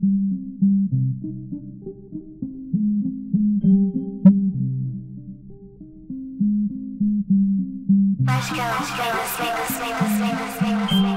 Let's go, let's go, let's go, let's go, let's go, let's go, let's go.